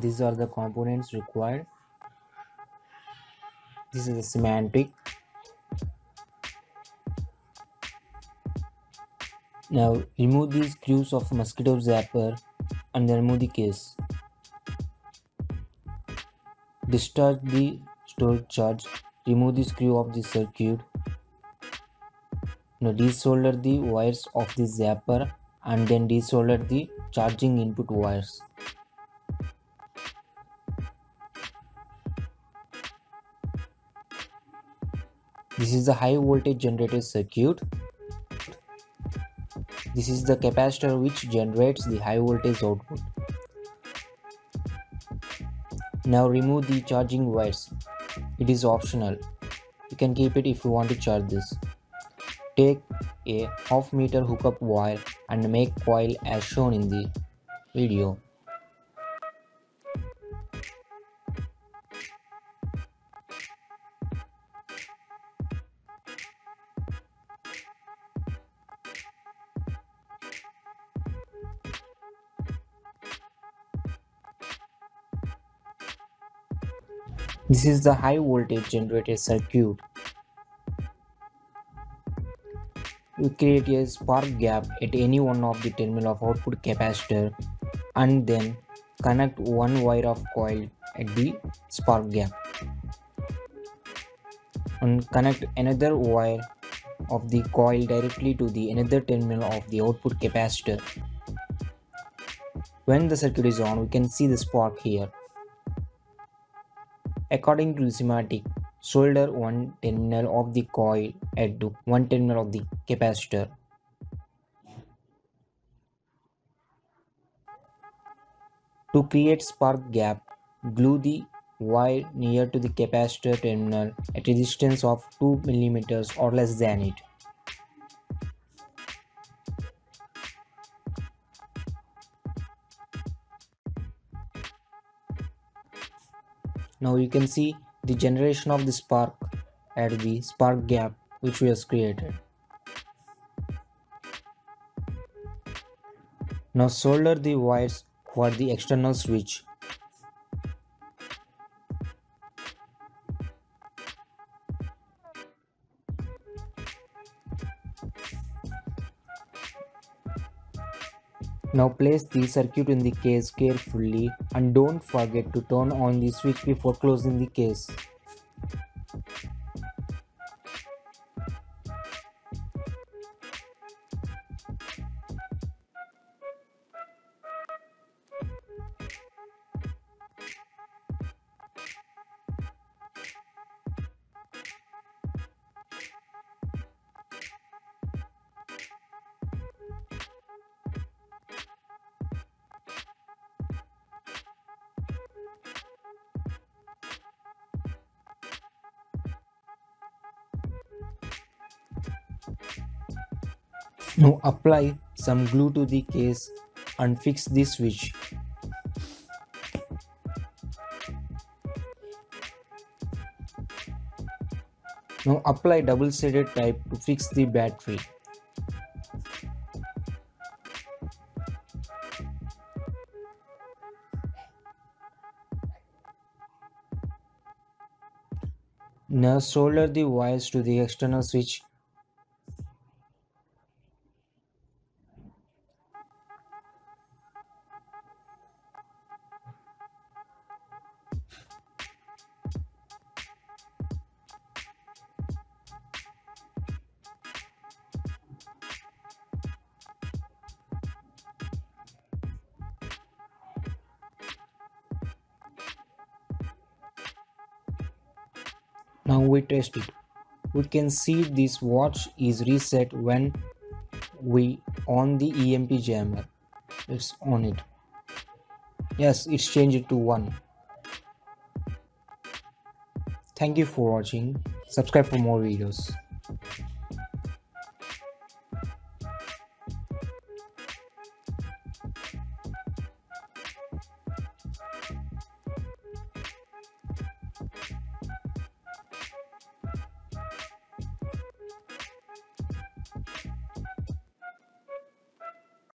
these are the components required. This is the schematic. Now remove these screws of mosquito zapper and then remove the case. Discharge the storage charge. Remove the screw of the circuit. Now desolder the wires of the zapper and then desolder the charging input wires This is the high voltage generator circuit. This is the capacitor which generates the high voltage output. Now remove the charging wires. It is optional. You can keep it if you want to charge this. Take a half meter hookup wire and make coil as shown in the video. This is the high voltage generator circuit. We create a spark gap at any one of the terminal of output capacitor and then connect one wire of coil at the spark gap and connect another wire of the coil directly to the another terminal of the output capacitor. When the circuit is on, we can see the spark here. According to the schematic, solder one terminal of the coil at one terminal of the capacitor. To create spark gap, glue the wire near to the capacitor terminal at a distance of 2 mm or less than it. Now you can see the generation of the spark at the spark gap which we have created. Now solder the wires for the external switch. Now place the circuit in the case carefully and don't forget to turn on the switch before closing the case. Now apply some glue to the case and fix the switch. Now apply double-sided tape to fix the battery. Now solder the wires to the external switch Now we test it. We can see this watch is reset when we on the EMP jammer. It's on it. Yes, it's changed to 1. Thank you for watching. Subscribe for more videos.